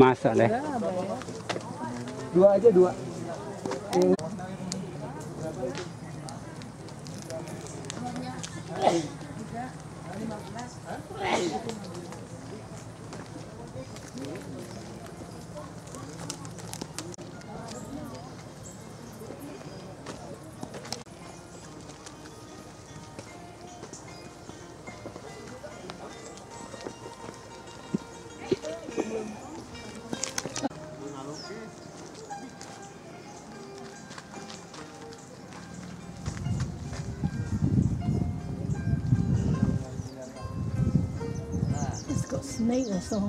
masak deh. Dua aja dua. 那个时候。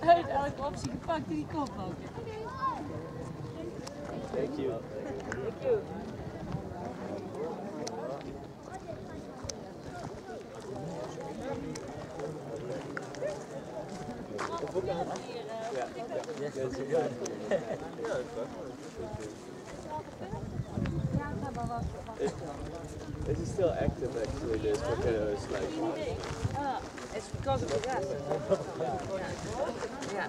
Uit elke optie gepakt die kop ook. Thank you. Thank you. Yeah.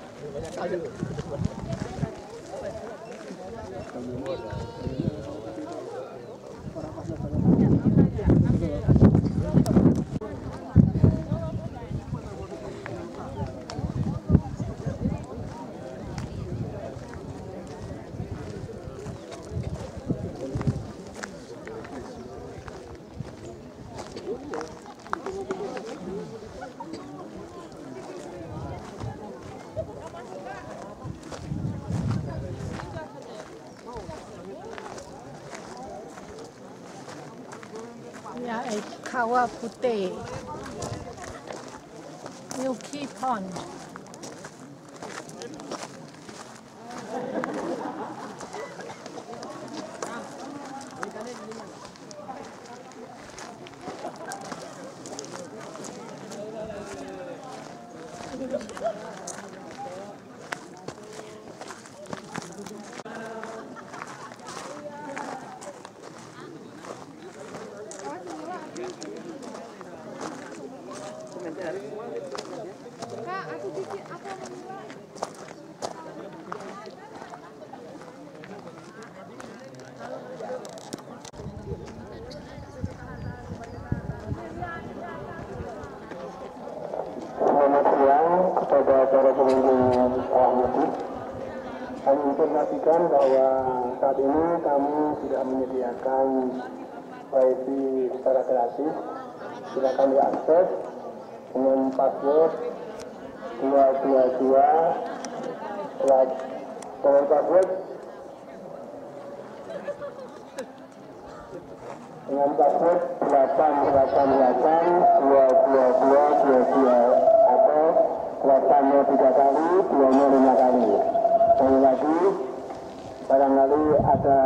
Yeah, a kawapute. Milky pond. Gratis. Silakan diakses dengan password 222 dengan password dengan password 888 222 atau 8 nya tiga kali, 2 nya lima kali. Sekali lagi, barangkali ada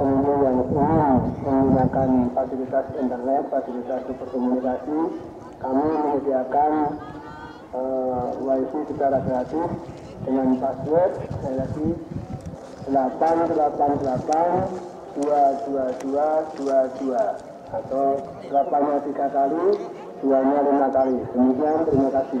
pengunjung yang ingin menggunakan fasilitas internet, fasilitas berkomunikasi, kami menyediakan eh, wifi secara gratis dengan password sekali lagi 888 22222 atau 8 nya tiga kali, 2 nya lima kali. Demikian, terima kasih.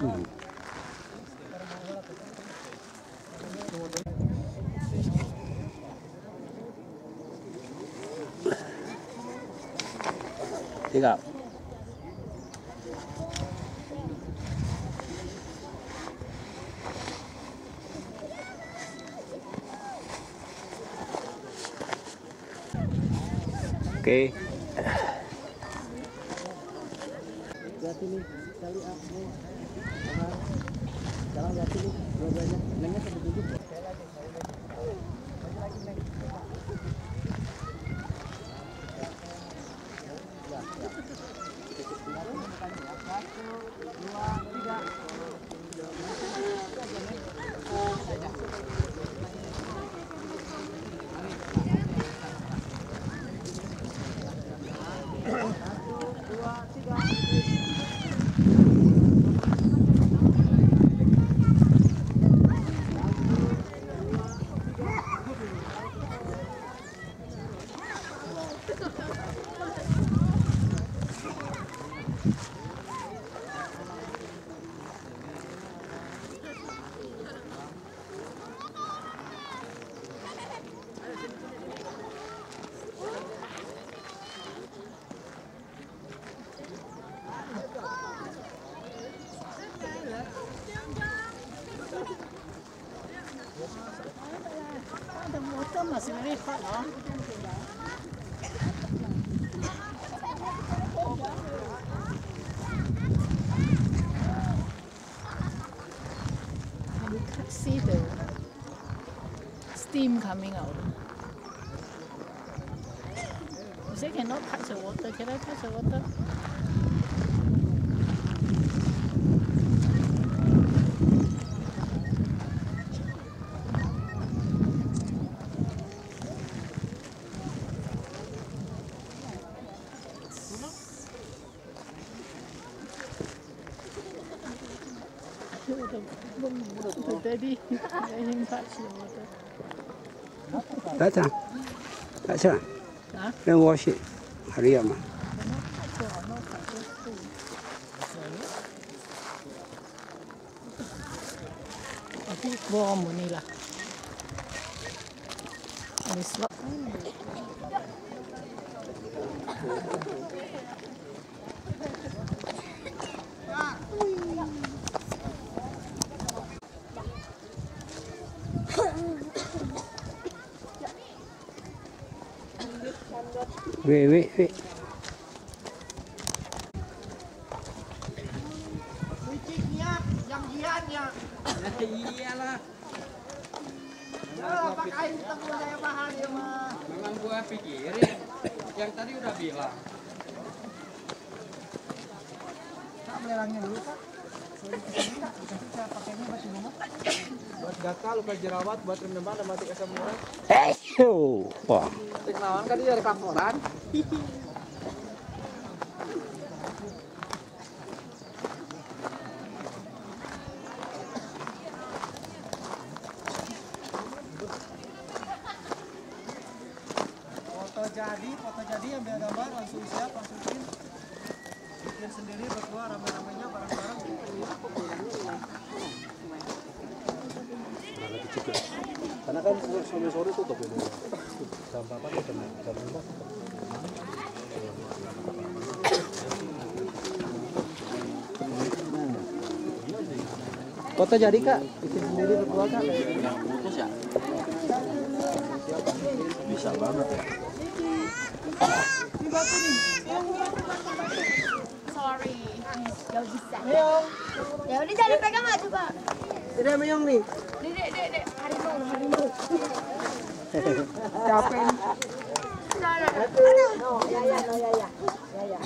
Ừ. thế nào? Ok. Of the sulfur, you know that? Tiga. Oke. The And you can see the steam coming out. You say cannot touch the water. Can I touch the water? The daddy, let him touch the water. That's a. That's a. Huh? Then wash it. Hurry up, man. A bit Wait, wait, wait. Ya iyalah. Oh, ya mah. Memang gua. Yang tadi udah bilang. Dulu kak. Pakainya. Buat jerawat, buat rem depan, dan mati asam. Eh, wah. Cek lawan kan dia dari laporan. Foto jadi, foto jadi ambil gambar langsung siap, langsung print. Bikin sendiri berdua rame-ramenya bareng-bareng. Karena kan sore sore tutup ini. Jam berapa jam jam lima. Foto jadi kak, bikin sendiri berdua kak. Bisa banget ya. Sorry. Gak bisa. Ya udah jangan pegang aja, Pak. Ini menyong nih. Dek, dek, dek, dek. Harimau, harimau. Capek. Nah, nah, nah. Aduh. Oh, ya ya, no, ya ya. Ya ya.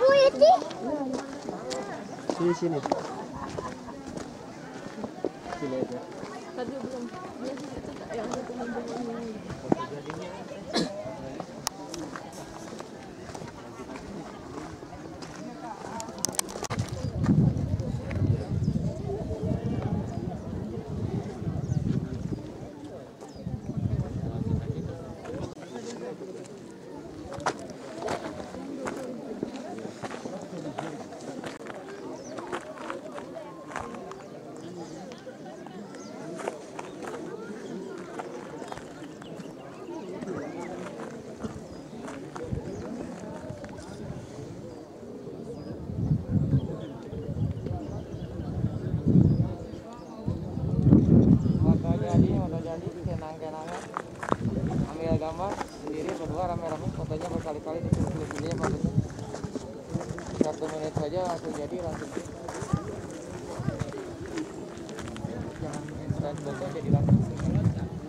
Bu, itu. Sini sini. Tadi belum. Yang ada jadi, foto jadi, kenang-kenangan. Ambil gambar sendiri berdua rame-rame, fotonya berkali-kali disuruh pilih fotonya. Satu menit saja langsung jadi langsung. Jangan instan foto jadi langsung.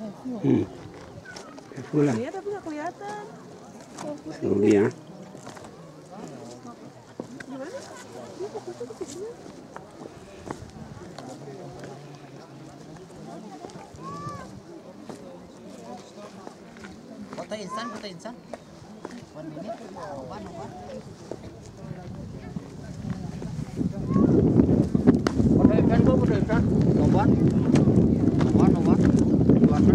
Hmm. Pulang. Iya tapi nggak kelihatan. Ya. Foto instan, foto instan. One minute, one, one. Foto ikan bu, foto ikan. One, one, one, one.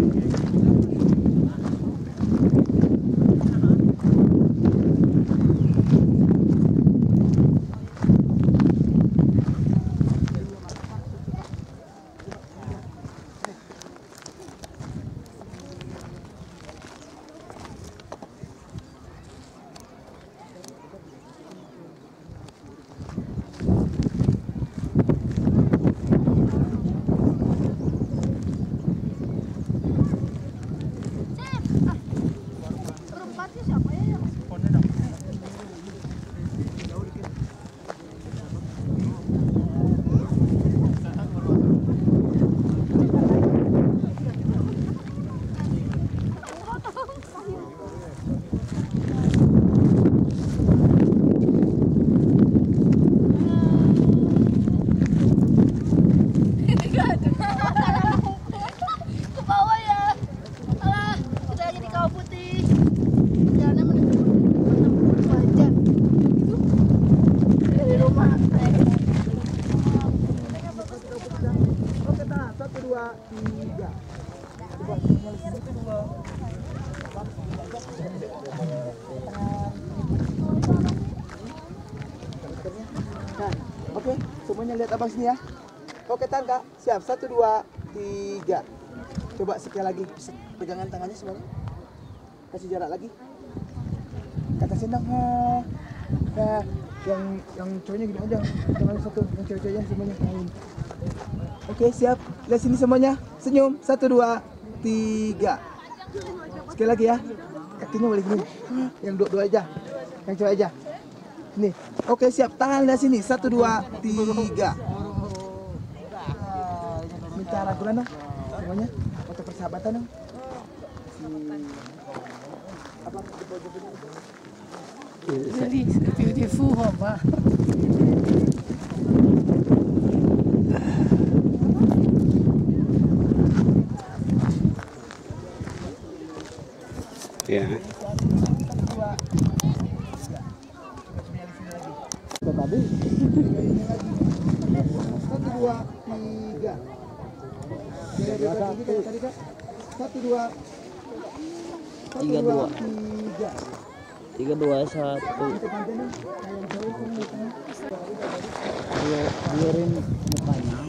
Perempatnya siapa ya? yang ke bawah ya. Alah, kita lagi di kawah putih. Jalannya menuju Banjar. Itu dari rumah. Oke, tahan. Satu, dua, tiga. Nah, oke, semuanya lihat abang sini ya. Oke, tahan kak. Siap, satu, dua, tiga. Coba sekali lagi, pegangan tangannya semuanya. Kasih jarak lagi. Kata sendang, ha. Nah, yang yang cowoknya gini aja. Tangan satu, yang cewek-ceweknya semuanya. Oke, siap. Lihat sini semuanya. Senyum. Satu, dua, tiga. Sekali lagi ya. Kakinya boleh gini. Yang dua, dua aja. Yang cewek aja. Nih. Oke, siap. Tangan lihat sini. Satu, dua, tiga. Minta rangkulan dong. Semuanya. Foto persahabatan dong. Apa? Really beautiful, Mama. Ya. tadi. Satu dua tiga. Satu tadi kak. Satu dua. Satu, Tiga, dua. Tiga. Tiga dua satu. Biarin mukanya.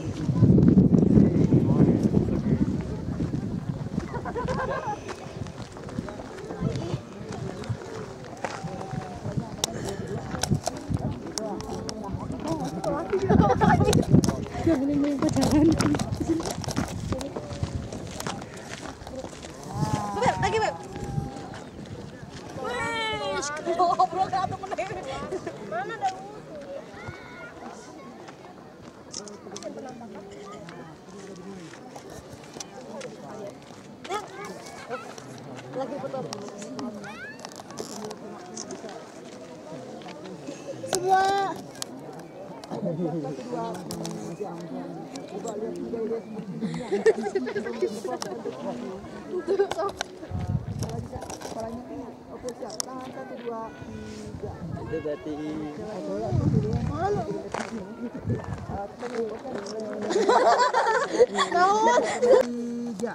tiga.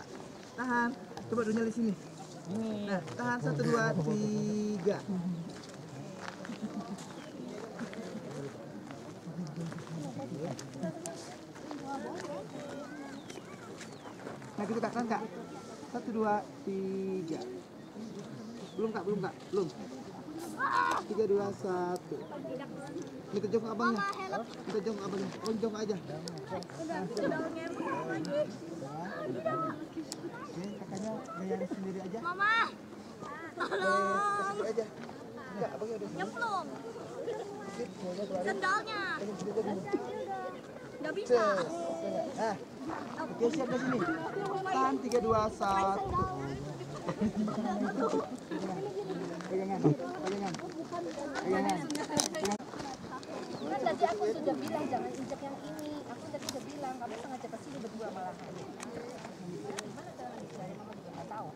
Tahan. Coba dunia di sini. Nah tahan. Satu dua tiga. Nah kita kak, kan kak? Satu, dua, tiga. Belum kak, belum kak, belum. Tiga dua satu. Minta jongkok abangnya. Minta jongkok abangnya. Oh aja. Kakaknya sendiri aja. Mama, Eh, satu aja. Enggak, abangnya udah. nyemplung. Sendalnya. Nggak bisa. Cek. Oke? Nah, siap di sini. Tahan tiga dua satu. Pegangan. Kan tadi aku sudah bilang jangan injak yang ini. Aku tadi sudah bilang kamu sengaja ke sini berdua malahan. Gimana cara cari mama juga nggak tahu.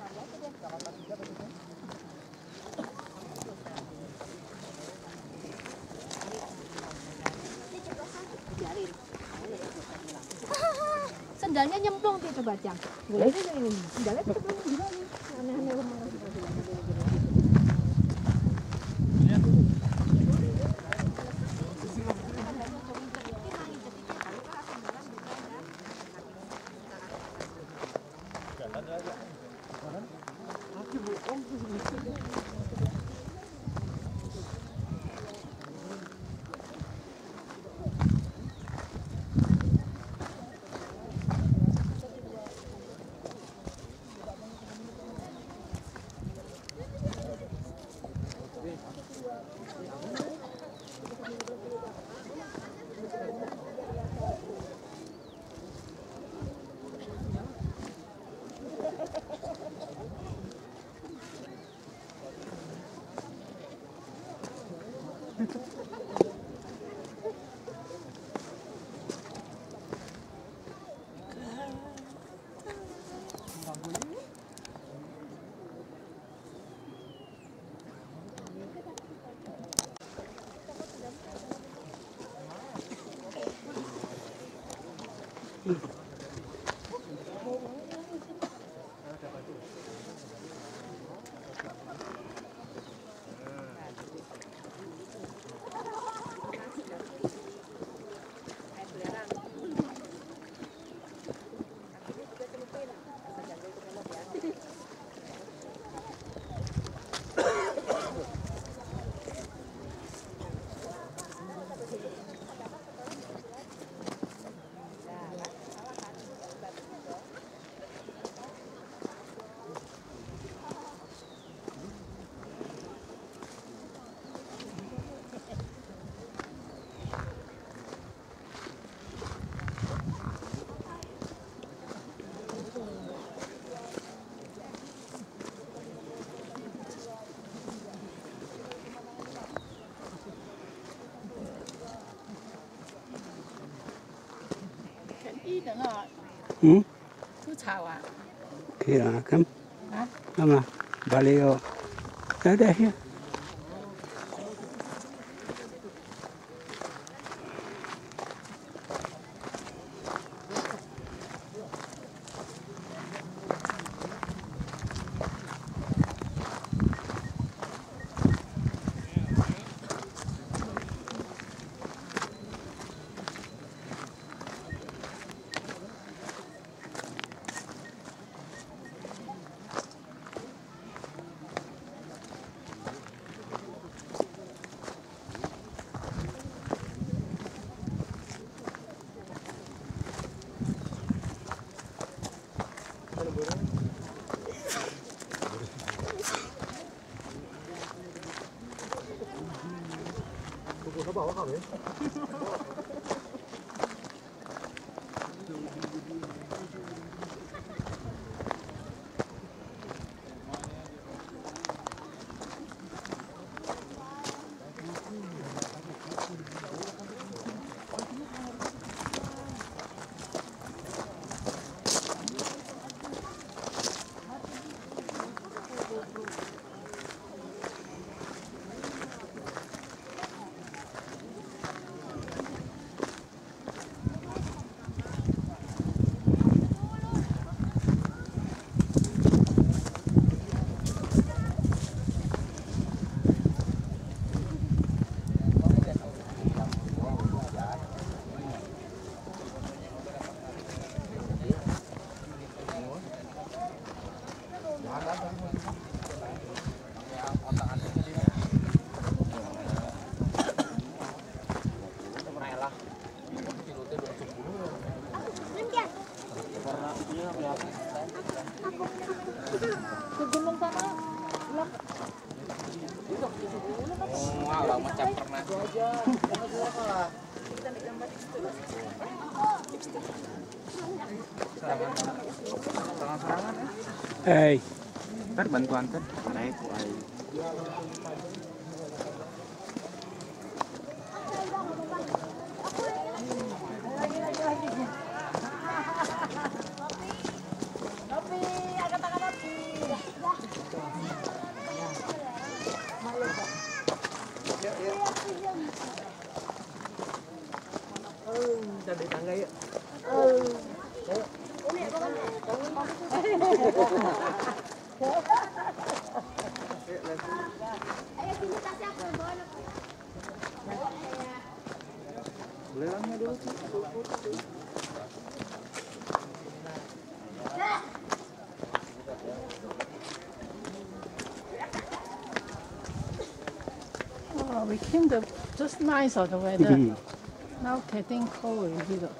Cari aja deh. Gak apa-apa juga. Sendalnya nyemplung tuh coba jam. Boleh ini. Sendalnya tuh? Aneh-aneh 嗯，都炒啊系啊，咁，啊 ạ, thì là cấm planta. Nice of the weather. Mm-hmm. now getting cold already. though.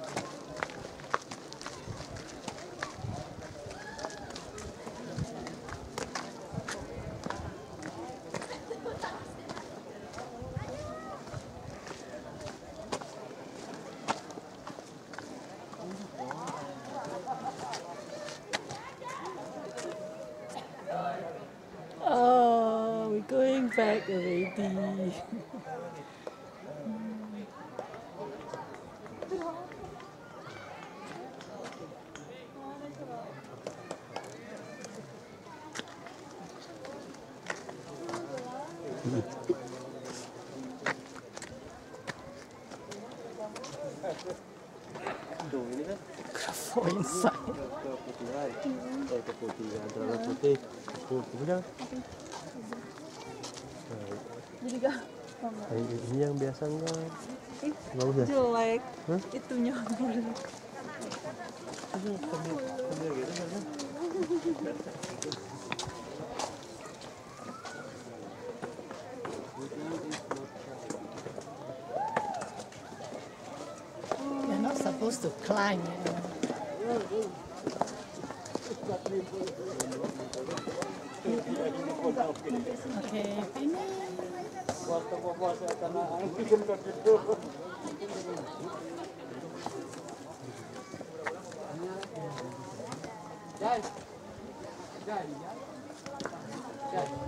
Oh, we're going back already. putih kuku kemudian jadi gak inside. Ini yang biasa enggak? Enggak usah. Jelek. Itunya You're not supposed to climb. You know. Okay, finish. Дальше. Дальше. Дальше.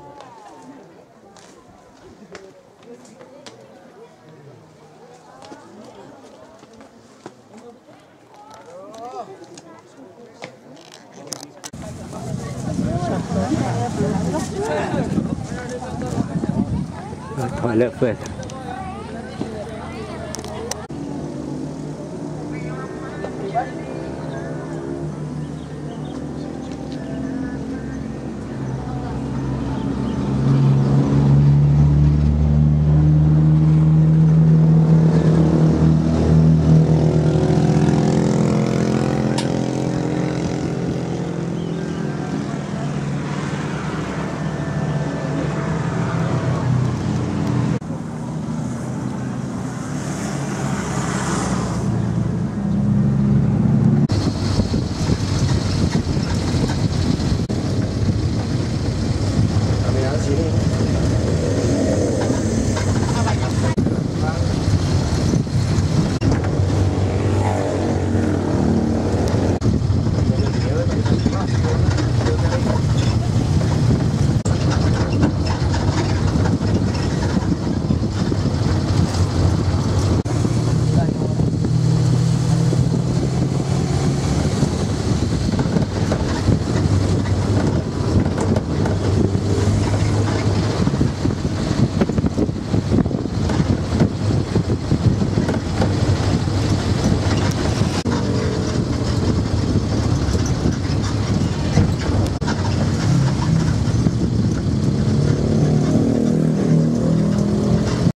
All right, look first.